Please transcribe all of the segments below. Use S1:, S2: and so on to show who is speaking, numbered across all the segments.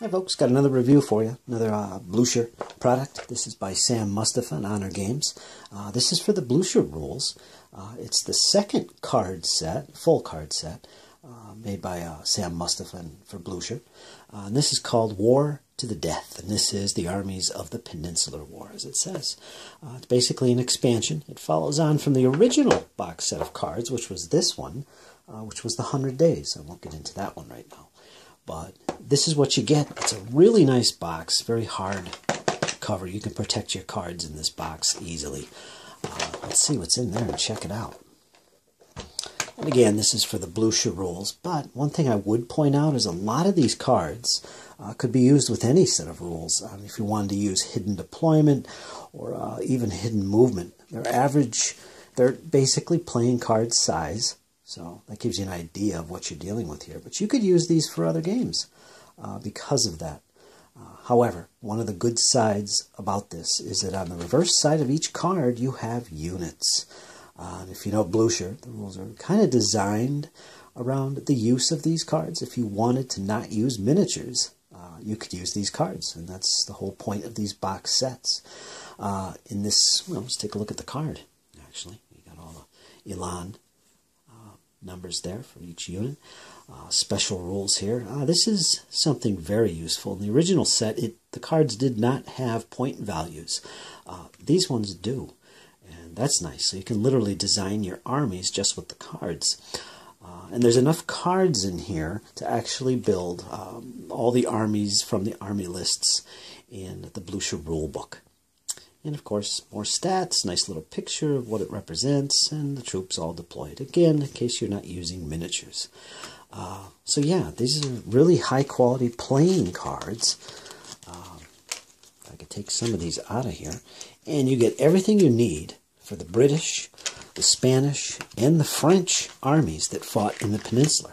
S1: Hi folks, got another review for you, another uh, Blucher product. This is by Sam Mustafa and Honour Games. Uh, this is for the Blucher rules. Uh, it's the second card set, full card set, uh, made by uh, Sam Mustafa for Blucher. Uh, and this is called War to the Death, and this is the armies of the Peninsular War, as it says. it's basically an expansion. It follows on from the original box set of cards, which was this one, which was the Hundred Days. I won't get into that one right now. But this is what you get. It's a really nice box, very hard cover. You can protect your cards in this box easily. Uh, let's see what's in there and check it out. And again, this is for the Blucher rules, but one thing I would point out is a lot of these cards uh, could be used with any set of rules. Um, if you wanted to use hidden deployment or uh, even hidden movement, they're average, they're basically playing card size. So that gives you an idea of what you're dealing with here. But you could use these for other games uh, because of that. Uh, however, one of the good sides about this is that on the reverse side of each card, you have units. Uh, if you know Blucher, the rules are kind of designed around the use of these cards. If you wanted to not use miniatures, uh, you could use these cards, and that's the whole point of these box sets. Uh, in this, well, let's take a look at the card, actually. We got all the Elan numbers there for each unit. Uh, special rules here. Uh, this is something very useful. In the original set, it the cards did not have point values. Uh, these ones do, and that's nice. So you can literally design your armies just with the cards. Uh, and there's enough cards in here to actually build um, all the armies from the army lists in the Blucher rule book. And of course, more stats, nice little picture of what it represents, and the troops all deployed. Again, in case you're not using miniatures. Uh, so yeah, these are really high quality playing cards. Uh, I could take some of these out of here. And you get everything you need for the British, the Spanish, and the French armies that fought in the Peninsula.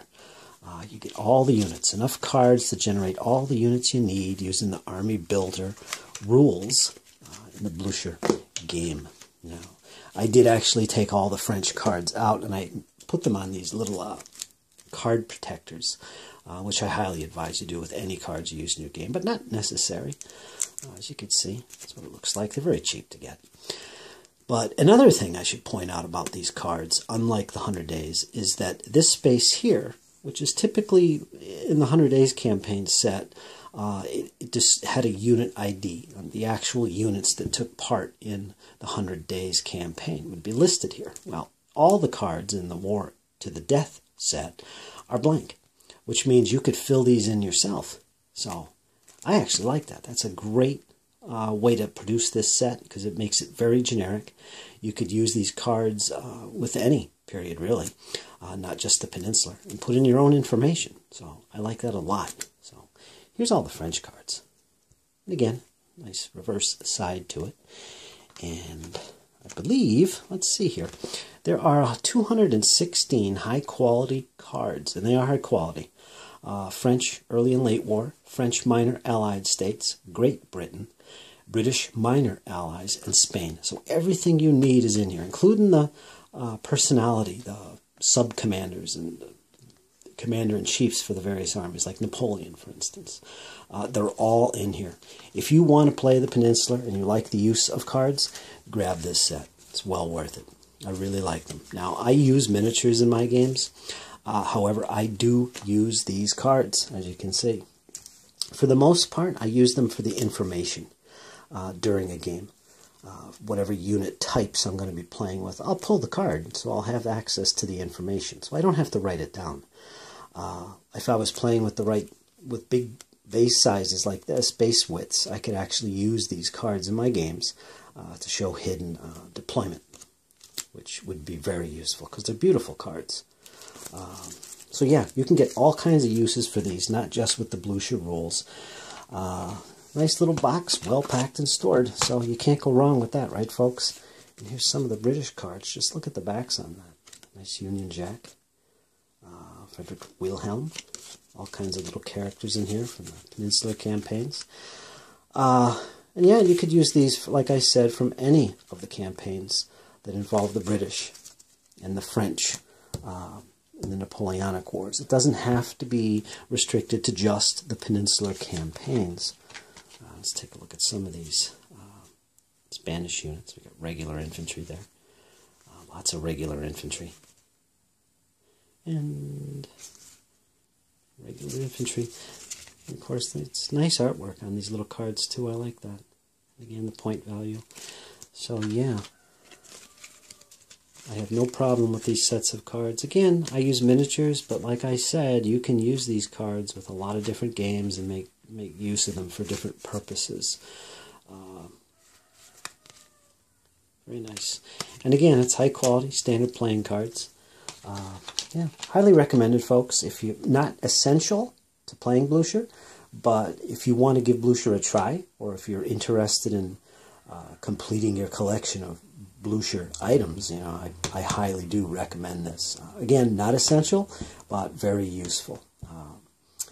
S1: Uh, you get all the units, enough cards to generate all the units you need using the Army Builder rules in the Blucher game. Now, I did actually take all the French cards out and I put them on these little uh, card protectors, uh, which I highly advise you do with any cards you use in your game, but not necessary. Uh, as you can see, that's what it looks like. They're very cheap to get. But another thing I should point out about these cards, unlike the 100 Days, is that this space here, which is typically in the 100 Days campaign set, uh, it, it, just had a unit ID. The actual units that took part in the 100 Days campaign would be listed here. Well, all the cards in the War to the Death set are blank, which means you could fill these in yourself. So I actually like that. That's a great uh, way to produce this set because it makes it very generic. You could use these cards uh, with any period, really, uh, not just the peninsula, and put in your own information. So I like that a lot. Here's all the French cards. And again, nice reverse side to it. And I believe, let's see here, there are 216 high quality cards, and they are high quality. Uh, French early and late war, French minor allied states, Great Britain, British minor allies, and Spain. So everything you need is in here, including the uh, personality, the sub commanders, and commander in chiefs for the various armies, like Napoleon, for instance. Uh, they're all in here. If you want to play the Peninsula and you like the use of cards, grab this set. It's well worth it. I really like them. Now, I use miniatures in my games. Uh, however, I do use these cards, as you can see. For the most part, I use them for the information uh, during a game. Uh, whatever unit types I'm going to be playing with, I'll pull the card, so I'll have access to the information. So I don't have to write it down. Uh, if I was playing with the right, with big base sizes like this, base widths, I could actually use these cards in my games uh, to show hidden uh, deployment, which would be very useful because they're beautiful cards. Um, so yeah, you can get all kinds of uses for these, not just with the Blucher rules. Uh, nice little box, well packed and stored, so you can't go wrong with that, right folks? And here's some of the British cards. Just look at the backs on that. Nice Union Jack. Frederick Wilhelm. All kinds of little characters in here from the Peninsular campaigns. Uh, and yeah, you could use these, like I said, from any of the campaigns that involve the British and the French uh, in the Napoleonic Wars. It doesn't have to be restricted to just the Peninsular campaigns. Uh, let's take a look at some of these uh, Spanish units. We've got regular infantry there, uh, lots of regular infantry, and infantry. And of course, it's nice artwork on these little cards too. I like that. Again, the point value. So yeah. I have no problem with these sets of cards. Again, I use miniatures, but like I said, you can use these cards with a lot of different games and make, make use of them for different purposes. Uh, very nice. And again, it's high quality, standard playing cards. Uh, yeah, highly recommended, folks. If you're not essential to playing Blucher, but if you want to give Blucher a try, or if you're interested in uh, completing your collection of Blucher items, you know, I, I highly do recommend this. Uh, again, not essential, but very useful. Uh,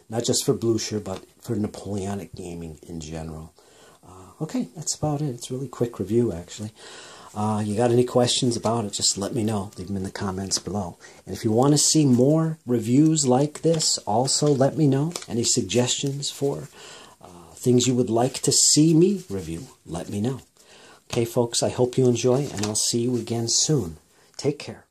S1: not just for Blucher, but for Napoleonic gaming in general. Uh, okay, that's about it. It's a really quick review, actually. Uh, you got any questions about it, just let me know. Leave them in the comments below. And if you want to see more reviews like this, also let me know. Any suggestions for uh, things you would like to see me review, let me know. Okay, folks, I hope you enjoy, and I'll see you again soon. Take care.